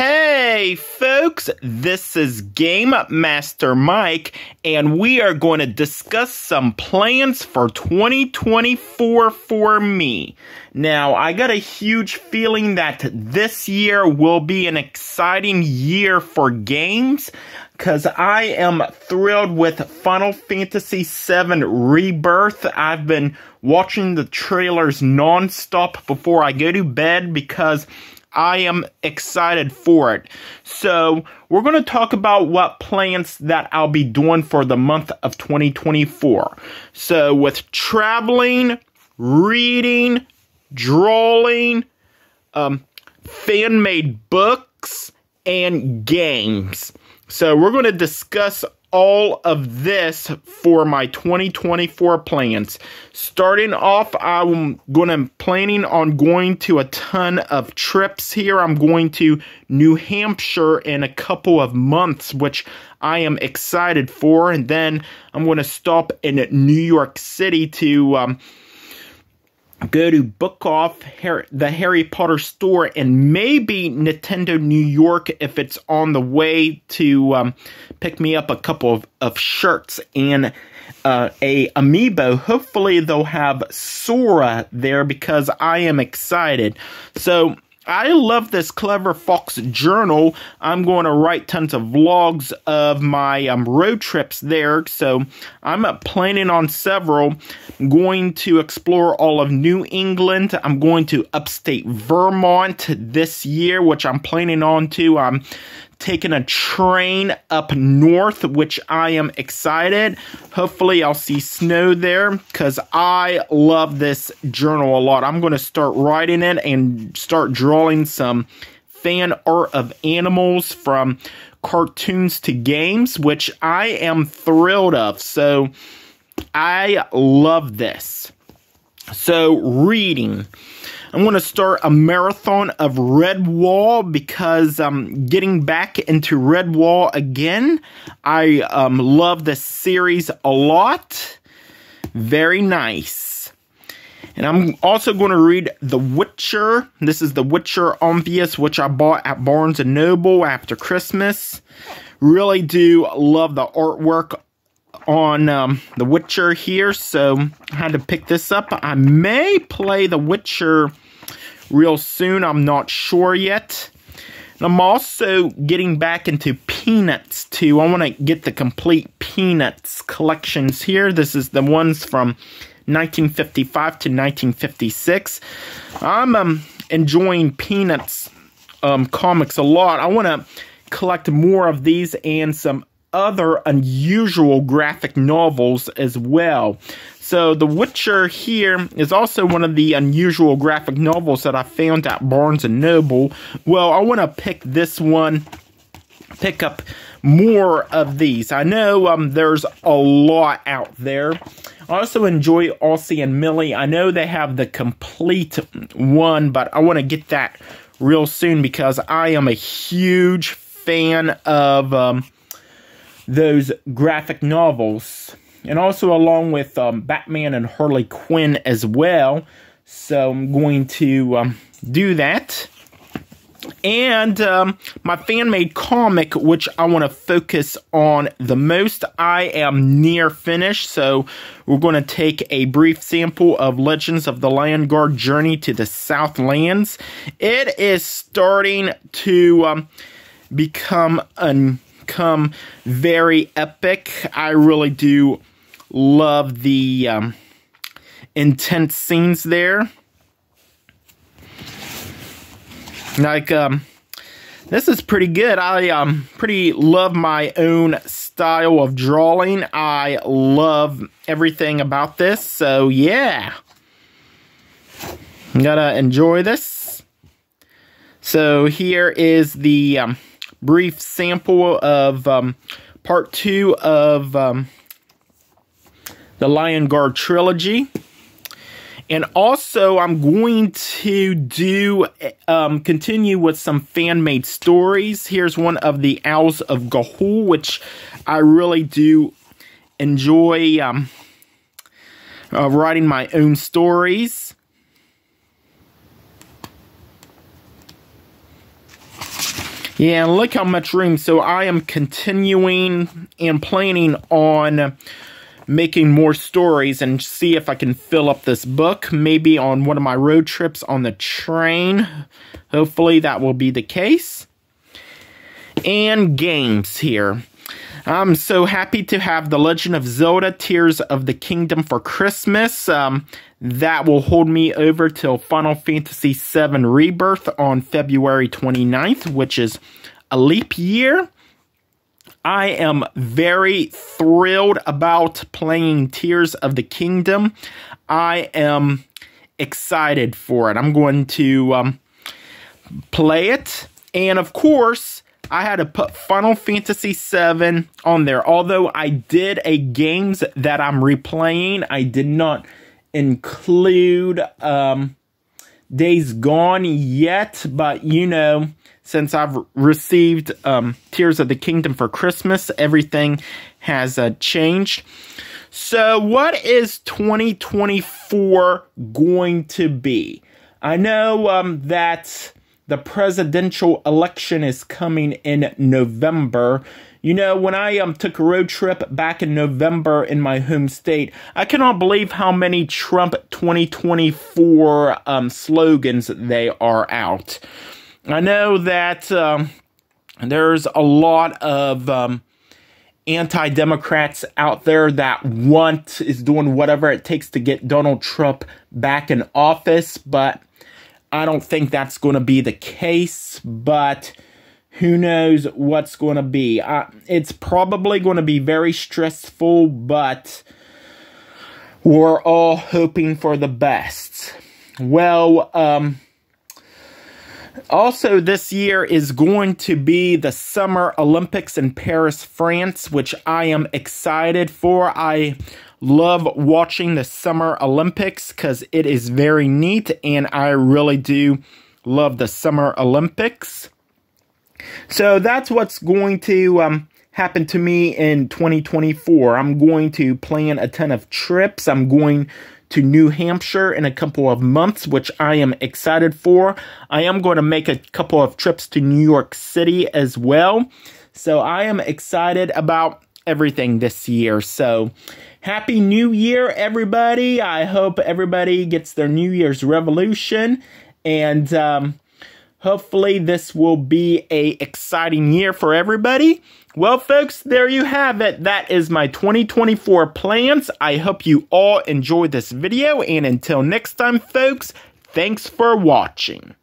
Hey, folks, this is Game Master Mike, and we are going to discuss some plans for 2024 for me. Now, I got a huge feeling that this year will be an exciting year for games because I am thrilled with Final Fantasy VII Rebirth. I've been watching the trailers nonstop before I go to bed because I am excited for it. So, we're going to talk about what plans that I'll be doing for the month of 2024. So, with traveling, reading, drawing, um, fan made books, and games. So, we're going to discuss all of this for my 2024 plans. Starting off, I'm going to planning on going to a ton of trips here. I'm going to New Hampshire in a couple of months, which I am excited for, and then I'm going to stop in New York City to um, go to Book Off the Harry Potter store and maybe Nintendo New York if it's on the way to um, pick me up a couple of, of shirts and uh, a amiibo. Hopefully they'll have Sora there because I am excited. So I love this Clever Fox journal. I'm going to write tons of vlogs of my um, road trips there. So I'm planning on several. I'm going to explore all of New England. I'm going to upstate Vermont this year, which I'm planning on to. I'm taking a train up north, which I am excited. Hopefully, I'll see snow there because I love this journal a lot. I'm going to start writing it and start drawing some fan art of animals from cartoons to games, which I am thrilled of. So, I love this. So, reading. I'm going to start a marathon of Redwall because I'm getting back into Redwall again. I um, love this series a lot. Very nice. And I'm also going to read The Witcher. This is The Witcher Omnibus, which I bought at Barnes & Noble after Christmas. Really do love the artwork on um, The Witcher here, so I had to pick this up. I may play The Witcher real soon. I'm not sure yet. And I'm also getting back into Peanuts too. I want to get the complete Peanuts collections here. This is the ones from 1955 to 1956. I'm um, enjoying Peanuts um, comics a lot. I want to collect more of these and some other unusual graphic novels as well. So, The Witcher here is also one of the unusual graphic novels that I found at Barnes & Noble. Well, I want to pick this one, pick up more of these. I know um, there's a lot out there. I also enjoy Ozy and Millie. I know they have the complete one, but I want to get that real soon because I am a huge fan of... Um, those graphic novels. And also along with um, Batman and Harley Quinn as well. So I'm going to um, do that. And um, my fan made comic, which I want to focus on the most. I am near finished, so we're going to take a brief sample of Legends of the Lion Guard Journey to the Southlands. It is starting to um, become an become very epic. I really do love the um, intense scenes there. Like, um, this is pretty good. I um, pretty love my own style of drawing. I love everything about this. So, yeah. Gotta enjoy this. So, here is the... Um, brief sample of um, part two of um, the Lion Guard trilogy. And also, I'm going to do um, continue with some fan made stories. Here's one of the Owls of Ga'Hoole, which I really do enjoy um, uh, writing my own stories. Yeah, look how much room. So I am continuing and planning on making more stories and see if I can fill up this book. Maybe on one of my road trips on the train. Hopefully that will be the case. And games here. I'm so happy to have The Legend of Zelda Tears of the Kingdom for Christmas. Um, that will hold me over till Final Fantasy VII Rebirth on February 29th, which is a leap year. I am very thrilled about playing Tears of the Kingdom. I am excited for it. I'm going to um, play it. And of course, I had to put Final Fantasy VII on there. Although I did a games that I'm replaying, I did not include um, Days Gone yet. But you know, since I've received um, Tears of the Kingdom for Christmas, everything has uh, changed. So, what is 2024 going to be? I know um, that the presidential election is coming in November. You know, when I um, took a road trip back in November in my home state, I cannot believe how many Trump 2024 um, slogans they are out. I know that um, there's a lot of um, anti Democrats out there that want, is doing whatever it takes to get Donald Trump back in office, but I don't think that's going to be the case, but who knows what's going to be. Uh, it's probably going to be very stressful, but we're all hoping for the best. Well, um, also, this year is going to be the Summer Olympics in Paris, France, which I am excited for. I love watching the Summer Olympics because it is very neat and I really do love the Summer Olympics. So that's what's going to um, happen to me in 2024. I'm going to plan a ton of trips. I'm going to New Hampshire in a couple of months, which I am excited for. I am going to make a couple of trips to New York City as well. So I am excited about everything this year. So Happy New Year, everybody. I hope everybody gets their New Year's revolution. And um, hopefully this will be a exciting year for everybody. Well, folks, there you have it. That is my 2024 plans. I hope you all enjoy this video. And until next time, folks, thanks for watching.